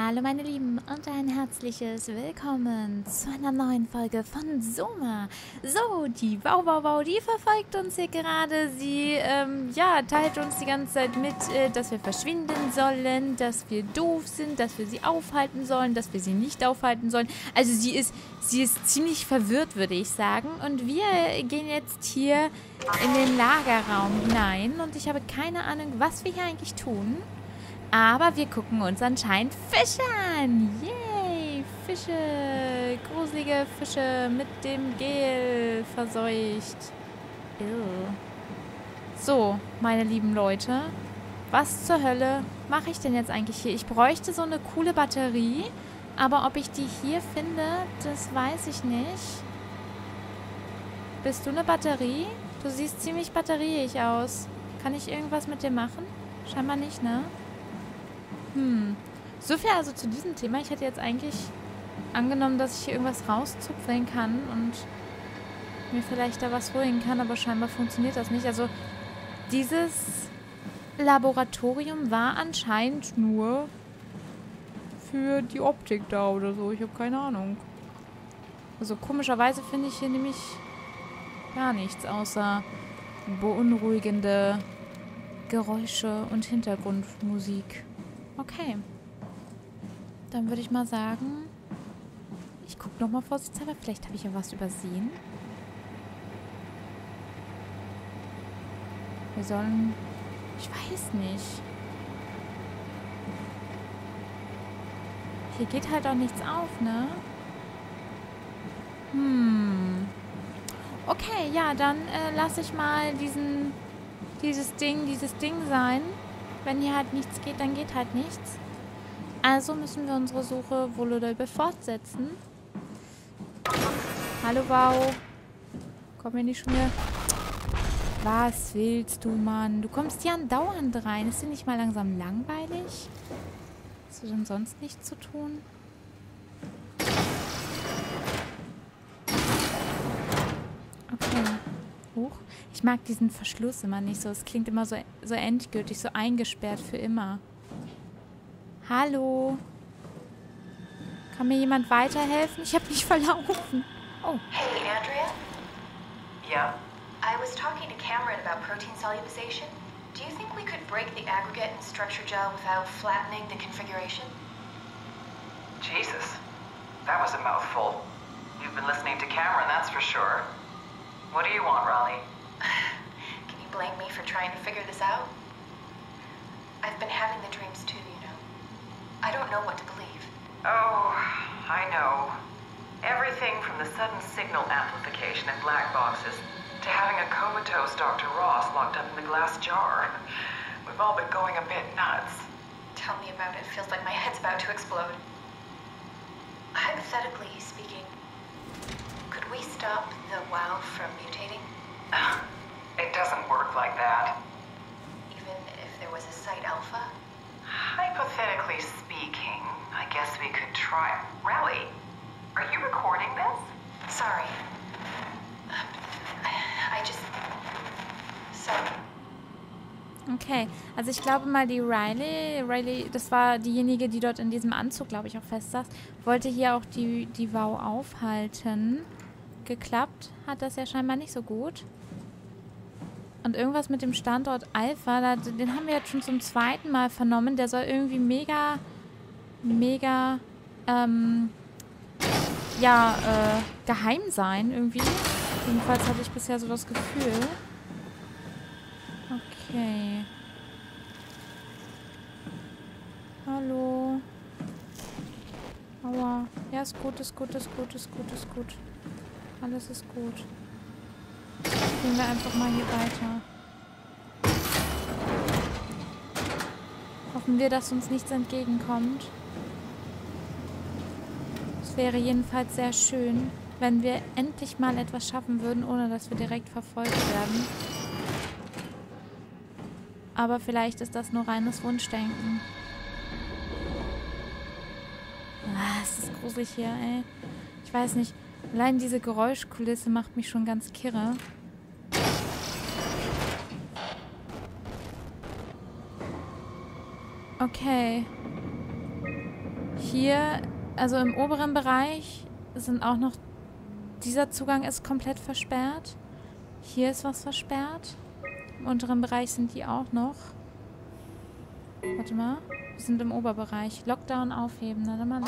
Hallo meine Lieben und ein herzliches Willkommen zu einer neuen Folge von Soma. So, die Wow Wow Wow, die verfolgt uns hier gerade. Sie, ähm, ja, teilt uns die ganze Zeit mit, äh, dass wir verschwinden sollen, dass wir doof sind, dass wir sie aufhalten sollen, dass wir sie nicht aufhalten sollen. Also sie ist, sie ist ziemlich verwirrt, würde ich sagen. Und wir gehen jetzt hier in den Lagerraum hinein und ich habe keine Ahnung, was wir hier eigentlich tun. Aber wir gucken uns anscheinend Fische an. Yay! Fische. Gruselige Fische mit dem Gel verseucht. Ew. So, meine lieben Leute. Was zur Hölle mache ich denn jetzt eigentlich hier? Ich bräuchte so eine coole Batterie. Aber ob ich die hier finde, das weiß ich nicht. Bist du eine Batterie? Du siehst ziemlich batterieig aus. Kann ich irgendwas mit dir machen? Scheinbar nicht, ne? Hm. So viel also zu diesem Thema. Ich hätte jetzt eigentlich angenommen, dass ich hier irgendwas rauszupfeln kann und mir vielleicht da was holen kann, aber scheinbar funktioniert das nicht. Also dieses Laboratorium war anscheinend nur für die Optik da oder so. Ich habe keine Ahnung. Also komischerweise finde ich hier nämlich gar nichts außer beunruhigende Geräusche und Hintergrundmusik. Okay. Dann würde ich mal sagen, ich gucke nochmal vorsichtshalber. Vielleicht habe ich ja was übersehen. Wir sollen... Ich weiß nicht. Hier geht halt auch nichts auf, ne? Hm. Okay, ja, dann äh, lasse ich mal diesen, dieses Ding, dieses Ding sein. Wenn hier halt nichts geht, dann geht halt nichts. Also müssen wir unsere Suche wohl oder übel fortsetzen. Hallo, Wow. Komm mir nicht schon wieder... Was willst du, Mann? Du kommst hier andauernd rein. Ist dir nicht mal langsam langweilig? Hast du denn sonst nichts zu tun? Okay. Huch. Ich mag diesen Verschluss immer nicht so. Es klingt immer so, so endgültig, so eingesperrt für immer. Hallo? Kann mir jemand weiterhelfen? Ich habe mich verlaufen. Oh. Hey, Andrea? Yeah? I was talking to Cameron about protein solubilization. Do you think we could break the aggregate and structure gel without flattening the configuration? Jesus. That was a mouthful. You've been listening to Cameron, that's for sure. What do you want, Raleigh? Can you blame me for trying to figure this out? I've been having the dreams too, you know. I don't know what to believe. Oh, I know. Everything from the sudden signal amplification in black boxes to having a comatose Dr. Ross locked up in the glass jar. We've all been going a bit nuts. Tell me about it. Feels like my head's about to explode. Hypothetically speaking, could we stop the WoW from mutating? It doesn't work like that. Even if there was a site alpha? Hypothetically speaking, I guess we could try. Rally, are you recording this? Sorry. I just. Sorry. Okay, also ich glaube mal, die Riley, Riley, das war diejenige, die dort in diesem Anzug, glaube ich, auch fest saß, wollte hier auch die, die Wow aufhalten. Geklappt hat das ja scheinbar nicht so gut. Und irgendwas mit dem Standort Alpha, den haben wir jetzt schon zum zweiten Mal vernommen. Der soll irgendwie mega, mega, ähm, ja, äh, geheim sein irgendwie. Jedenfalls hatte ich bisher so das Gefühl. Okay. Hallo. Aua. Ja, ist gut, ist gut, ist gut, ist gut, ist gut. Alles ist gut. Gehen wir einfach mal hier weiter. Hoffen wir, dass uns nichts entgegenkommt. Es wäre jedenfalls sehr schön, wenn wir endlich mal etwas schaffen würden, ohne dass wir direkt verfolgt werden. Aber vielleicht ist das nur reines Wunschdenken. Ah, es ist gruselig hier, ey. Ich weiß nicht. Allein diese Geräuschkulisse macht mich schon ganz kirre. Okay. Hier, also im oberen Bereich, sind auch noch... Dieser Zugang ist komplett versperrt. Hier ist was versperrt. Im unteren Bereich sind die auch noch. Warte mal. Wir sind im Oberbereich. Lockdown aufheben. Na dann mal.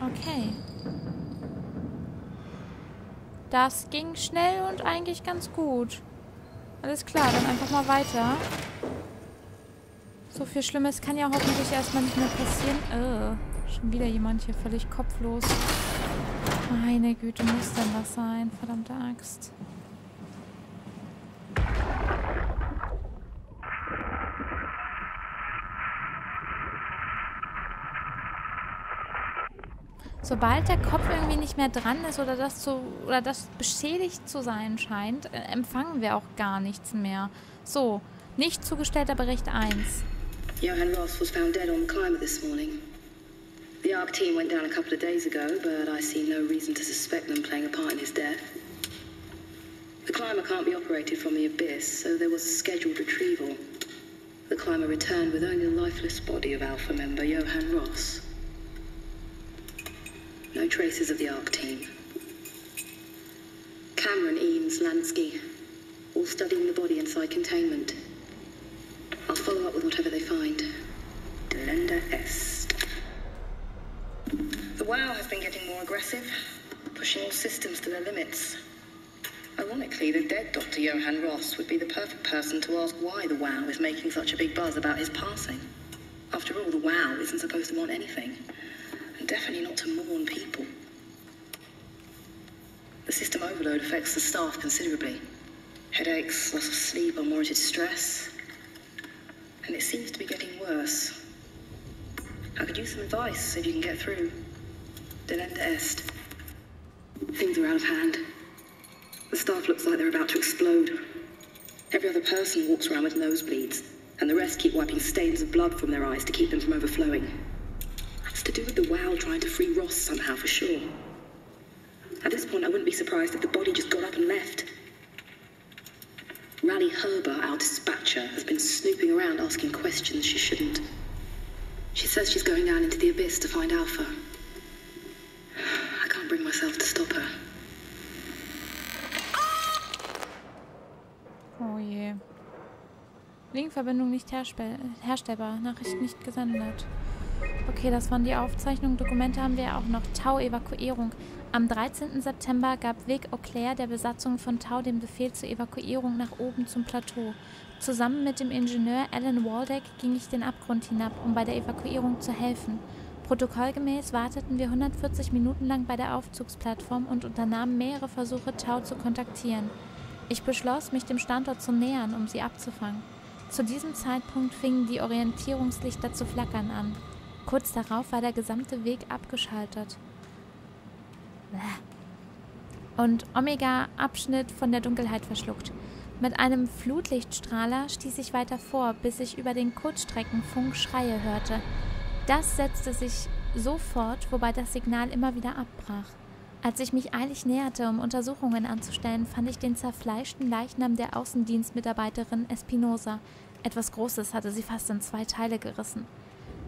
Okay. Das ging schnell und eigentlich ganz gut. Alles klar, dann einfach mal weiter. So viel Schlimmes kann ja hoffentlich erstmal nicht mehr passieren. Oh, schon wieder jemand hier völlig kopflos. Meine Güte, muss denn das sein? Verdammte Axt. Sobald der Kopf irgendwie nicht mehr dran ist oder das, zu, oder das beschädigt zu sein scheint, äh, empfangen wir auch gar nichts mehr. So, nicht zugestellter Bericht 1. Johan Ross was found dead on the climber this morning. The ARC team went down a couple of days ago, but I see no reason to suspect them playing a part in his death. The climber can't be operated from the abyss, so there was a scheduled retrieval. The climber returned with only the lifeless body of Alpha member Johan Ross. No traces of the ARC team. Cameron, Eames, Lansky, all studying the body inside containment. I'll follow up with whatever they find. Delenda Est. The WoW has been getting more aggressive, pushing all systems to their limits. Ironically, the dead Dr. Johan Ross would be the perfect person to ask why the WoW is making such a big buzz about his passing. After all, the WoW isn't supposed to want anything and definitely not to mourn people. The system overload affects the staff considerably. Headaches, loss of sleep, unwarranted stress. And it seems to be getting worse. I could use some advice if you can get through. Delenda est. Things are out of hand. The staff looks like they're about to explode. Every other person walks around with nosebleeds, and the rest keep wiping stains of blood from their eyes to keep them from overflowing. It's to do with the WoW trying to free Ross somehow, for sure. At this point, I wouldn't be surprised if the body just got up and left. Rally Herber, our dispatcher, has been snooping around asking questions she shouldn't. She says she's going down into the abyss to find Alpha. I can't bring myself to stop her. Oh je. Linkverbindung nicht herstellbar. Nachricht nicht gesendet. Okay, das waren die Aufzeichnungen. Dokumente haben wir ja auch noch. Tau-Evakuierung. Am 13. September gab Vic Auclair der Besatzung von Tau den Befehl zur Evakuierung nach oben zum Plateau. Zusammen mit dem Ingenieur Alan Waldeck ging ich den Abgrund hinab, um bei der Evakuierung zu helfen. Protokollgemäß warteten wir 140 Minuten lang bei der Aufzugsplattform und unternahmen mehrere Versuche, Tau zu kontaktieren. Ich beschloss, mich dem Standort zu nähern, um sie abzufangen. Zu diesem Zeitpunkt fingen die Orientierungslichter zu flackern an. Kurz darauf war der gesamte Weg abgeschaltet. Und Omega-Abschnitt von der Dunkelheit verschluckt. Mit einem Flutlichtstrahler stieß ich weiter vor, bis ich über den Kurzstreckenfunk Schreie hörte. Das setzte sich sofort, wobei das Signal immer wieder abbrach. Als ich mich eilig näherte, um Untersuchungen anzustellen, fand ich den zerfleischten Leichnam der Außendienstmitarbeiterin Espinosa. Etwas Großes hatte sie fast in zwei Teile gerissen.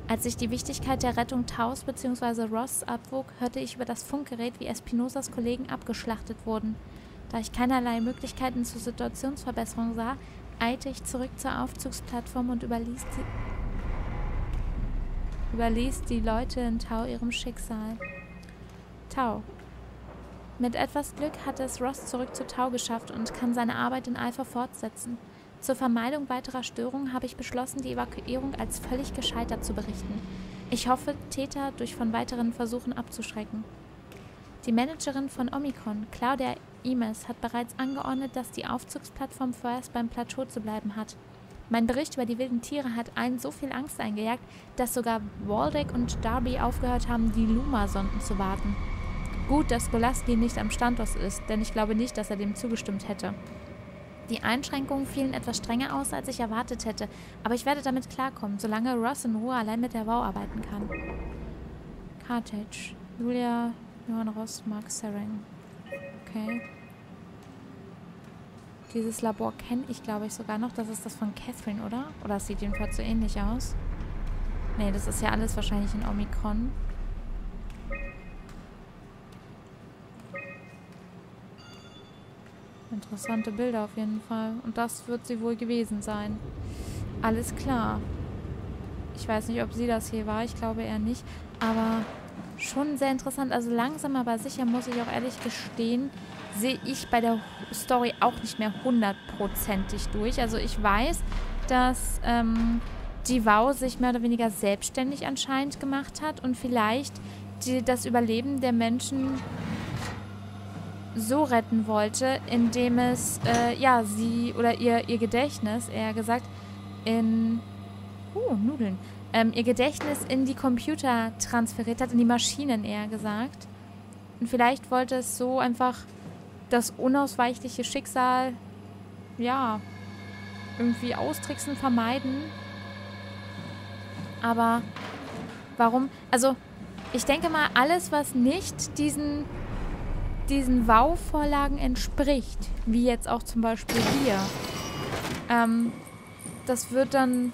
Als ich die Wichtigkeit der Rettung Taus bzw. Ross abwog, hörte ich über das Funkgerät, wie Espinosas Kollegen abgeschlachtet wurden. Da ich keinerlei Möglichkeiten zur Situationsverbesserung sah, eilte ich zurück zur Aufzugsplattform und überließ die, überließ die Leute in Tau ihrem Schicksal. Tau. Mit etwas Glück hat es Ross zurück zu Tau geschafft und kann seine Arbeit in Alpha fortsetzen. Zur Vermeidung weiterer Störungen habe ich beschlossen, die Evakuierung als völlig gescheitert zu berichten. Ich hoffe, Täter durch von weiteren Versuchen abzuschrecken. Die Managerin von Omikron, Claudia Imes, hat bereits angeordnet, dass die Aufzugsplattform vorerst beim Plateau zu bleiben hat. Mein Bericht über die wilden Tiere hat allen so viel Angst eingejagt, dass sogar Waldeck und Darby aufgehört haben, die Luma-Sonden zu warten. Gut, dass Golaski nicht am Standort ist, denn ich glaube nicht, dass er dem zugestimmt hätte. Die Einschränkungen fielen etwas strenger aus, als ich erwartet hätte, aber ich werde damit klarkommen, solange Ross in Ruhe allein mit der WoW arbeiten kann. Cartage. Julia, Johann Ross, Mark Sereng. Okay. Dieses Labor kenne ich, glaube ich, sogar noch. Das ist das von Catherine, oder? Oder es sieht jedenfalls so ähnlich aus. Nee, das ist ja alles wahrscheinlich in Omikron. Interessante Bilder auf jeden Fall. Und das wird sie wohl gewesen sein. Alles klar. Ich weiß nicht, ob sie das hier war. Ich glaube eher nicht. Aber schon sehr interessant. Also langsam aber sicher, muss ich auch ehrlich gestehen, sehe ich bei der Story auch nicht mehr hundertprozentig durch. Also ich weiß, dass ähm, die Wow sich mehr oder weniger selbstständig anscheinend gemacht hat und vielleicht die, das Überleben der Menschen so retten wollte, indem es, äh, ja, sie oder ihr, ihr Gedächtnis, eher gesagt, in, uh, Nudeln, ähm, ihr Gedächtnis in die Computer transferiert hat, in die Maschinen eher gesagt. Und vielleicht wollte es so einfach das unausweichliche Schicksal, ja, irgendwie austricksen, vermeiden. Aber warum? Also, ich denke mal, alles, was nicht diesen diesen Wow-Vorlagen entspricht, wie jetzt auch zum Beispiel hier, ähm, das wird dann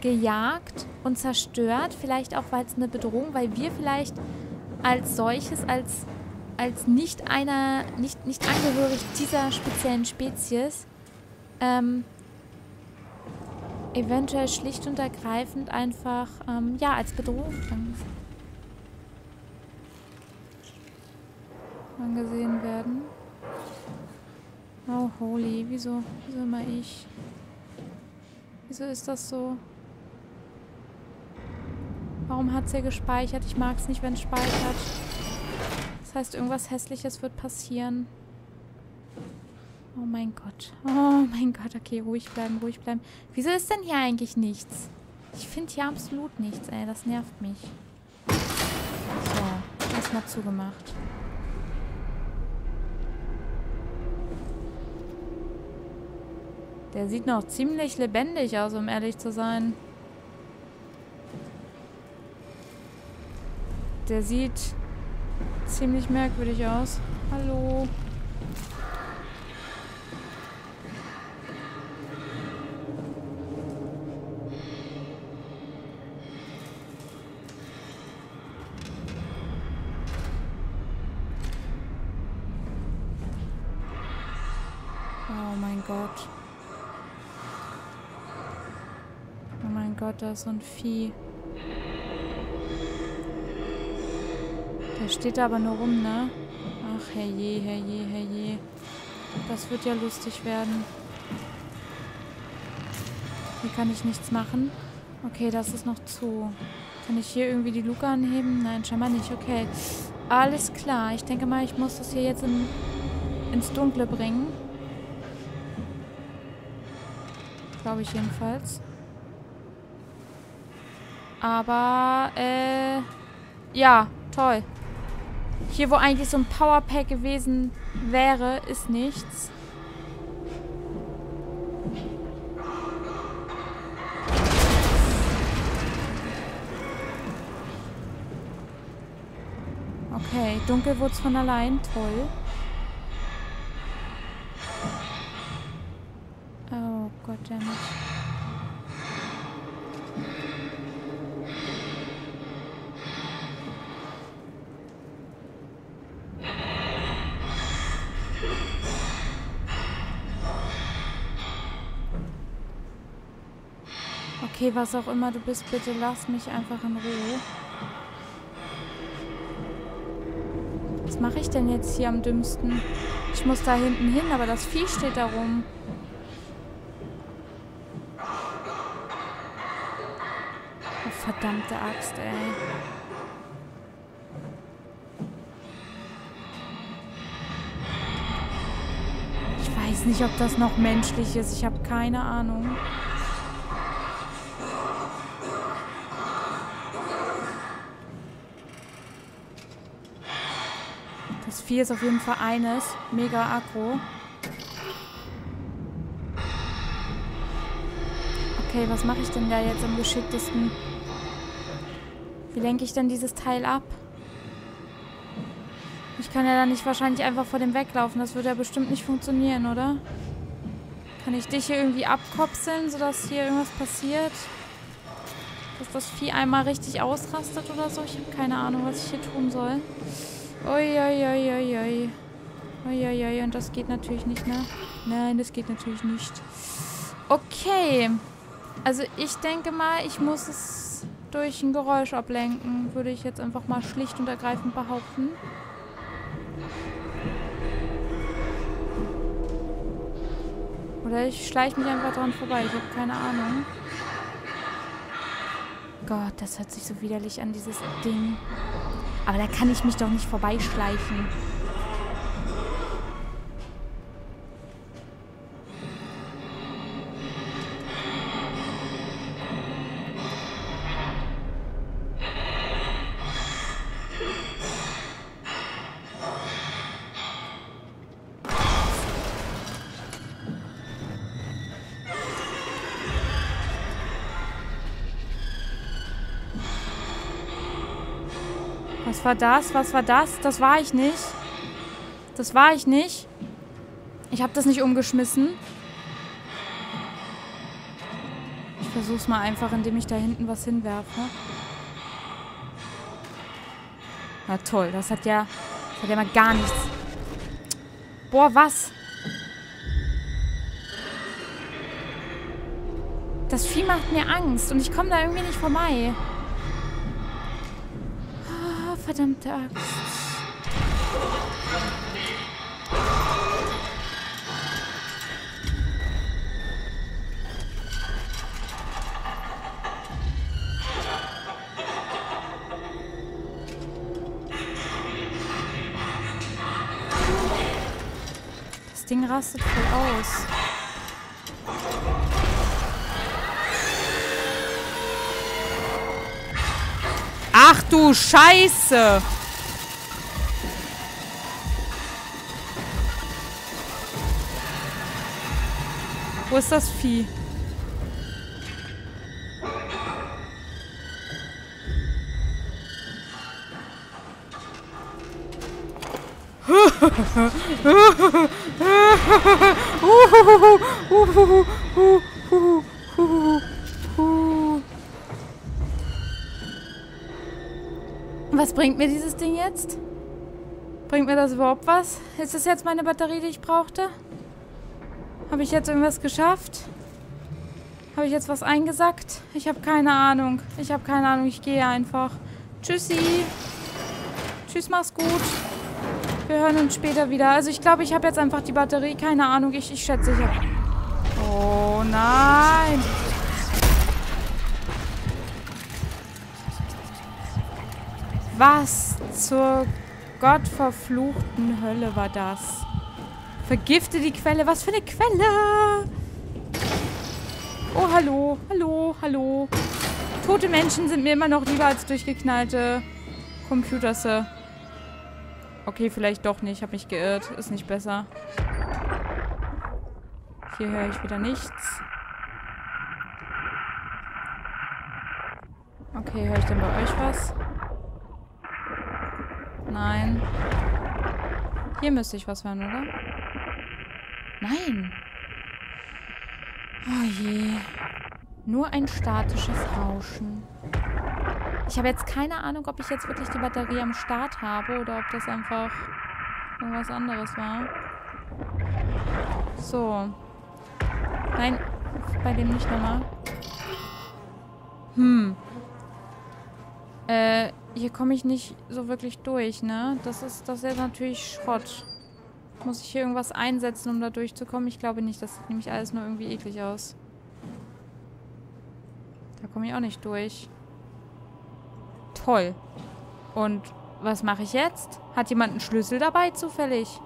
gejagt und zerstört, vielleicht auch, weil es eine Bedrohung, weil wir vielleicht als solches, als, als nicht einer, nicht, nicht angehörig dieser speziellen Spezies, ähm, eventuell schlicht und ergreifend einfach, ähm, ja, als Bedrohung angesehen werden. Oh, holy. Wieso? Wieso immer ich? Wieso ist das so? Warum hat sie gespeichert? Ich mag es nicht, wenn es speichert. Das heißt, irgendwas Hässliches wird passieren. Oh mein Gott. Oh mein Gott. Okay, ruhig bleiben, ruhig bleiben. Wieso ist denn hier eigentlich nichts? Ich finde hier absolut nichts, ey. Das nervt mich. So, erstmal zugemacht. Der sieht noch ziemlich lebendig aus, um ehrlich zu sein. Der sieht ziemlich merkwürdig aus. Hallo. Oh mein Gott. Gott, da ist so ein Vieh. Der steht da aber nur rum, ne? Ach, herrje, herrje, herrje. Das wird ja lustig werden. Hier kann ich nichts machen. Okay, das ist noch zu. Kann ich hier irgendwie die Luke anheben? Nein, scheinbar nicht. Okay. Alles klar. Ich denke mal, ich muss das hier jetzt in, ins Dunkle bringen. Glaube ich jedenfalls. Aber, äh, ja, toll. Hier, wo eigentlich so ein Powerpack gewesen wäre, ist nichts. Okay, dunkel wurde es von allein. Toll. Oh Gott, der Okay, was auch immer du bist, bitte lass mich einfach in Ruhe. Was mache ich denn jetzt hier am dümmsten? Ich muss da hinten hin, aber das Vieh steht da rum. Oh, verdammte Axt, ey. Ich weiß nicht, ob das noch menschlich ist. Ich habe keine Ahnung. Vieh ist auf jeden Fall eines. Mega aggro. Okay, was mache ich denn da jetzt am geschicktesten? Wie lenke ich denn dieses Teil ab? Ich kann ja dann nicht wahrscheinlich einfach vor dem weglaufen. Das würde ja bestimmt nicht funktionieren, oder? Kann ich dich hier irgendwie abkopseln, sodass hier irgendwas passiert? dass das Vieh einmal richtig ausrastet oder so. Ich habe keine Ahnung, was ich hier tun soll. Uiuiuiui. Uiuiui, und das geht natürlich nicht, ne? Nein, das geht natürlich nicht. Okay. Also ich denke mal, ich muss es durch ein Geräusch ablenken. Würde ich jetzt einfach mal schlicht und ergreifend behaupten. Oder ich schleiche mich einfach dran vorbei. Ich habe keine Ahnung. Gott, das hört sich so widerlich an, dieses Ding. Aber da kann ich mich doch nicht vorbeischleichen. Was war das? Was war das? Das war ich nicht. Das war ich nicht. Ich habe das nicht umgeschmissen. Ich versuch's mal einfach, indem ich da hinten was hinwerfe. Na toll, das hat ja... Das hat ja mal gar nichts. Boah, was? Das Vieh macht mir Angst und ich komme da irgendwie nicht vorbei. Verdammte Axt. Das Ding rastet voll aus. Du Scheiße! Wo ist das Vieh? Was bringt mir dieses Ding jetzt? Bringt mir das überhaupt was? Ist das jetzt meine Batterie, die ich brauchte? Habe ich jetzt irgendwas geschafft? Habe ich jetzt was eingesackt? Ich habe keine Ahnung. Ich habe keine Ahnung. Ich gehe einfach. Tschüssi. Tschüss, mach's gut. Wir hören uns später wieder. Also ich glaube, ich habe jetzt einfach die Batterie. Keine Ahnung. Ich, ich schätze, ich habe... Oh nein. Was zur gottverfluchten Hölle war das? Vergifte die Quelle. Was für eine Quelle? Oh, hallo. Hallo, hallo. Tote Menschen sind mir immer noch lieber als durchgeknallte Computerse. Okay, vielleicht doch nicht. Ich habe mich geirrt. Ist nicht besser. Hier höre ich wieder nichts. Okay, höre ich denn bei euch was? Nein. Hier müsste ich was hören, oder? Nein. Oh je. Nur ein statisches Rauschen. Ich habe jetzt keine Ahnung, ob ich jetzt wirklich die Batterie am Start habe oder ob das einfach irgendwas anderes war. So. Nein, bei dem nicht nochmal. Hm. Äh, hier komme ich nicht so wirklich durch, ne? Das ist, das ist natürlich Schrott. Muss ich hier irgendwas einsetzen, um da durchzukommen? Ich glaube nicht. Das sieht nämlich alles nur irgendwie eklig aus. Da komme ich auch nicht durch. Toll. Und was mache ich jetzt? Hat jemand einen Schlüssel dabei zufällig?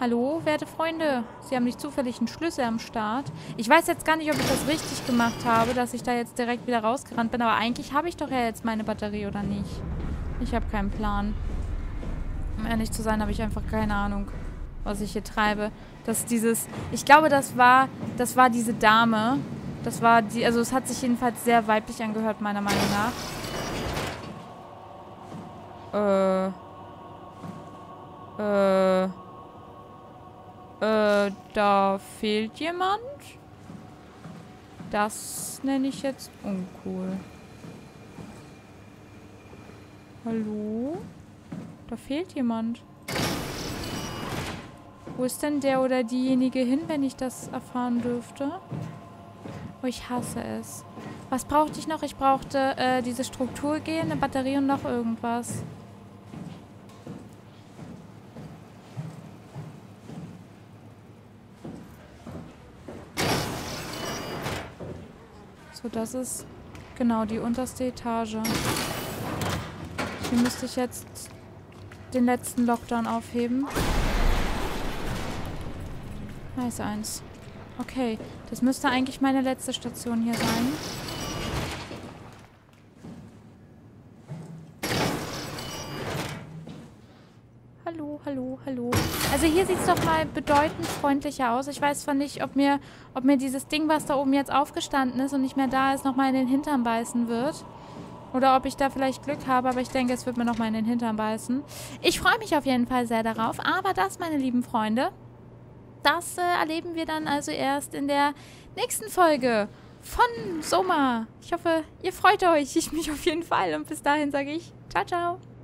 Hallo, werte Freunde. Sie haben nicht zufällig einen Schlüssel am Start. Ich weiß jetzt gar nicht, ob ich das richtig gemacht habe, dass ich da jetzt direkt wieder rausgerannt bin. Aber eigentlich habe ich doch ja jetzt meine Batterie, oder nicht? Ich habe keinen Plan. Um ehrlich zu sein, habe ich einfach keine Ahnung, was ich hier treibe. Das ist dieses... Ich glaube, das war... Das war diese Dame. Das war die... Also es hat sich jedenfalls sehr weiblich angehört, meiner Meinung nach. Äh... Äh... Äh, da fehlt jemand. Das nenne ich jetzt uncool. Hallo? Da fehlt jemand. Wo ist denn der oder diejenige hin, wenn ich das erfahren dürfte? Oh, ich hasse es. Was brauchte ich noch? Ich brauchte äh, diese Strukturgel, eine Batterie und noch irgendwas. Das ist genau die unterste Etage. Hier müsste ich jetzt den letzten Lockdown aufheben. Nice eins. Okay, das müsste eigentlich meine letzte Station hier sein. Hallo, hallo, hallo. Also hier sieht es doch mal bedeutend freundlicher aus. Ich weiß zwar nicht, ob mir, ob mir dieses Ding, was da oben jetzt aufgestanden ist und nicht mehr da ist, nochmal in den Hintern beißen wird. Oder ob ich da vielleicht Glück habe, aber ich denke, es wird mir nochmal in den Hintern beißen. Ich freue mich auf jeden Fall sehr darauf. Aber das, meine lieben Freunde, das äh, erleben wir dann also erst in der nächsten Folge von Soma. Ich hoffe, ihr freut euch. Ich mich auf jeden Fall. Und bis dahin sage ich ciao, ciao.